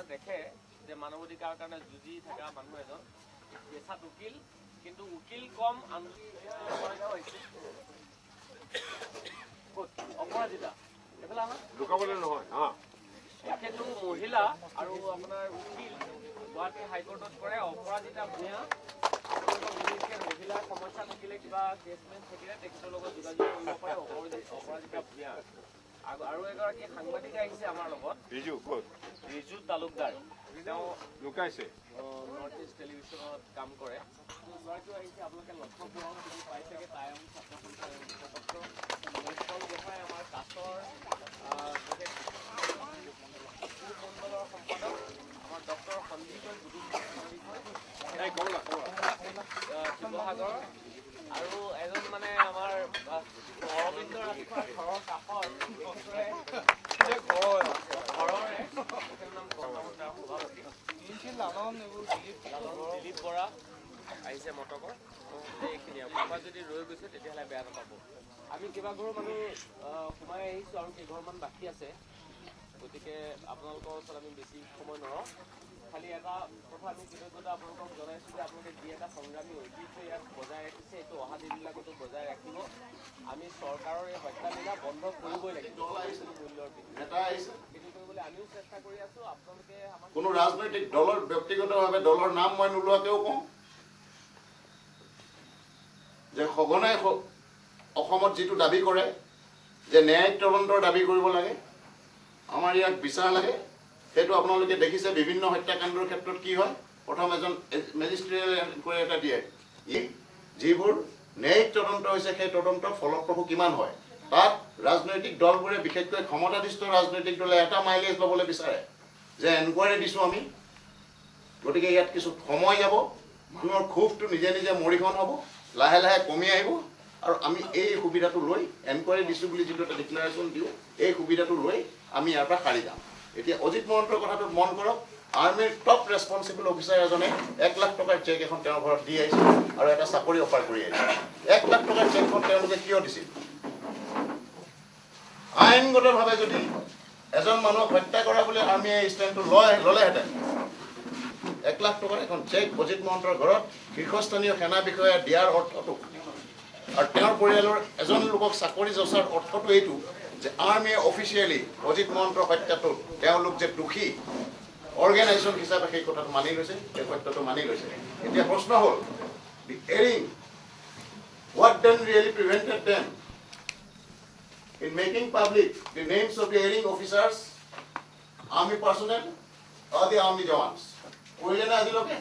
মানুহে দেখে যে মানৱ অধিকাৰৰ কাৰণে যুঁজি থকা মানুহ এজন পেছাত উকিল কিন্তু উকিল কম অপৰাজিতা। তেখেতো মহিলা আৰু আপোনাৰ উকিল। গুৱাহাটী হাইকোৰ্টত কৰে অপৰাজিতা ভূঞা। মহিলাৰ সমস্যা থাকিলে কিবা থাকিলে তেখেতৰ লগত যোগাযোগ কৰিব পাৰে অপৰাজি- অপৰাজিতা ভূঞা। আৰু এগৰাকী সাংবাদিক আহিছে আমাৰ লগত। ৰিজু ৰিজু তালুকদাৰ। তেওঁ লুকাইছে। নৰ্থ ইষ্ট টেলিভিশ্যনত কাম কৰে। গৰাকীও আহিছে আপোনালোকে লক্ষ্য পুৰাণ চিনি পাই চাগে টাইম ছাত্ৰ সন্থাৰ গোহাঁই আমাৰ কাছৰ মণ্ডলৰ সম্পাদক আমাৰ ডক্টৰ শিৱসাগৰ। আৰু এজন মানে আমাৰ অৰবিন্দ ঘৰৰ আহিছে মটকৰ যদি ৰৈ গৈছে তেতিয়াহ'লে বেয়া নাপাব। আমি কেইবাঘৰো মানুহ সোমাই আহিছোঁ আৰু কেইঘৰমান বাকী আছে। গতিকে আপোনালোকৰ ওচৰত আমি বেছি সময় নৰওঁ। খালি এটা কথা আমি কৃতজ্ঞতা আপোনালোকক জনাইছোঁ যে আপোনালোকে যি এটা সংগ্ৰামী ঐতিহ্য ইয়াত বজাই ৰাখিছে এইটো অহা দিনবিলাকতো বজাই ৰাখিব। আমি চৰকাৰৰ এই হত্যালীলা বন্ধ কৰিবই লাগিব। কোনো মূল্যৰ বিনিময়ত। সেইটো কৰিবলৈ আমিও চেষ্টা কৰি আছোঁ। আপোনালোকে কোনো ৰাজনৈতিক দলৰ ব্যক্তিগতভাৱে দলৰ নাম মই নোলোৱাকেও কওঁ। যে সঘনাই অসমত যিটো দাবী কৰে যে ন্যায়িক তদন্তৰ দাবী কৰিব লাগে আমাৰ ইয়াক বিচাৰ লাগে সেইটো আপোনালোকে দেখিছে বিভিন্ন হত্যাকাণ্ডৰ ক্ষেত্ৰত কি হয়। প্ৰথম এজন মেজিষ্ট্ৰিয়েল ইনকুৱাৰী এটা দিয়ে ই যিবোৰ ন্যায়িক তদন্ত হৈছে সেই তদন্ত ফলপ্ৰসূ কিমান হয়। তাত ৰাজনৈতিক দলবোৰে বিশেষকৈ ক্ষমতাধীষ্ঠ ৰাজনৈতিক দলে এটা মাইলেজ ল'বলৈ বিচাৰে যে এনকুৱাৰী দিছোঁ আমি। গতিকে ইয়াত কিছু সময় যাব মানুহৰ ক্ষোভটো নিজে নিজে মৰিখন হ'ব। লাহে লাহে কমি আহিব। আৰু আমি এই সুবিধাটো লৈ এনকুৱাৰী দিছোঁ বুলি যিটো এটা ডিক্লেৰেশ্যন দিওঁ এই সুবিধাটো লৈ আমি ইয়াৰ পৰা সাৰি যাম। এতিয়া অজিত মহন্তৰ কথাটো মন কৰক। আৰ্মীৰ টপ ৰেছপনচিবল অফিচাৰ এজনে এক লাখ টকাৰ চেক এখন তেওঁৰ ঘৰত দি আহিছে আৰু এটা চাকৰি অফাৰ কৰি আহিছে। এক লাখ টকাৰ চেকখন তেওঁলোকে কিয় দিছিল? আইনগতভাৱে যদি এজন মানুহক হত্যা কৰা বুলি আৰ্মীয়ে ষ্টেণ্ডটো লয় ল'লেহেঁতেন এক লাখ টকাৰ এখন চেক অজিত মহন্তৰ ঘৰত শীৰ্ষস্থানীয় সেনা বিষয়াই দিয়াৰ অৰ্থটো আৰু তেওঁৰ পৰিয়ালৰ এজন লোকক চাকৰি যচাৰ অৰ্থটো এইটো যে আৰ্মীয়ে অফিচিয়েলি অজিত মহন্তৰ হত্যাটোত তেওঁলোক যে দোষী অৰ্গেনাইজেশ্যন হিচাপে সেই কথাটো মানি লৈছে সেই সত্যটো মানি লৈছে এতিয়া প্ৰশ্ন হ'ল the airing what really prevented the army jawans. ¿Pueden decir lo que?